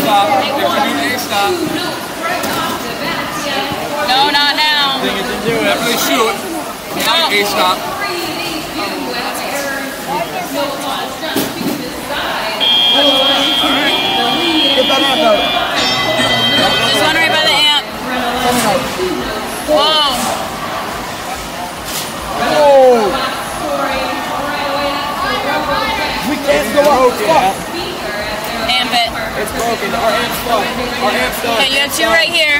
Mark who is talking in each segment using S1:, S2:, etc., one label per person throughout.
S1: stop. A stop.
S2: No, not now.
S1: After they shoot, No. A stop.
S3: We can't go out. Fuck.
S2: Amp it.
S3: It's broken. Our amp's fucked. Our amp's done. Okay, you
S2: have two right here.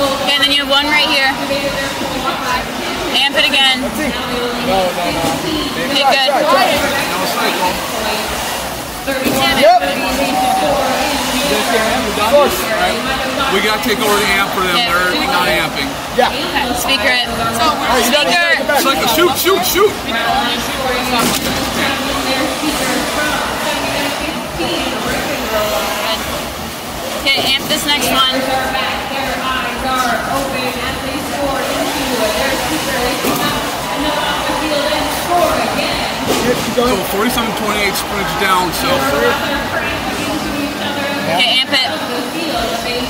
S2: Okay, and then you have one right here. Amp it again. No,
S3: no, no.
S2: Okay, good.
S3: Now
S1: a cycle. Yep. Of course. We got to take over the amp for them. They're not amping.
S4: Yeah.
S2: Speaker it. Alright, you got it. Speaker. Get back. Cycle, shoot,
S1: shoot, shoot.
S2: Okay, amp this next one.
S4: Keep So going.
S1: 4728 springs down, so
S3: Okay,
S2: amp it.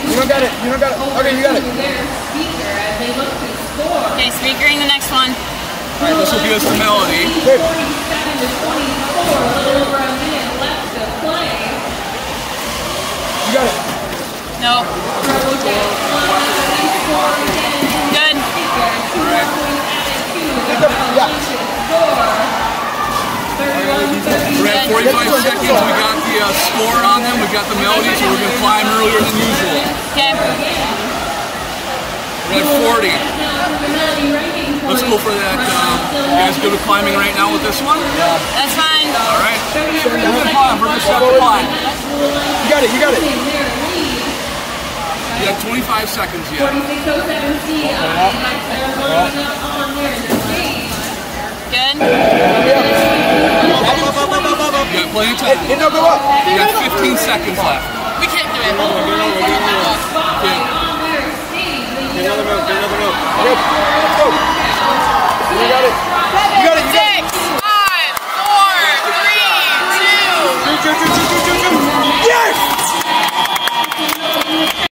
S4: You don't got it. You don't got it. Okay, you got it.
S2: Okay, speakering the next one.
S1: Alright, this will give us the melody.
S4: Good. You got it.
S2: No. Good.
S4: Yeah.
S1: We're at 45 seconds. We got uh, score on them. We've got the melody, so we're going to climb earlier than usual.
S2: Okay.
S1: We're at 40. Let's go for that. Um, you guys good with climbing right now with this one?
S2: That's fine.
S1: All right.
S3: We're going to climb. The
S1: climb.
S3: You got it.
S4: You got it.
S1: You have 25 seconds yet.
S3: 4607C.
S1: plenty of time. It'll
S4: go up.
S1: You got 15 seconds left.
S2: We can't do it.
S3: Another rope. Another rope. Another rope. Let's go. You got it. You got it. You got it.
S4: Six,
S2: five, four, three,
S4: two.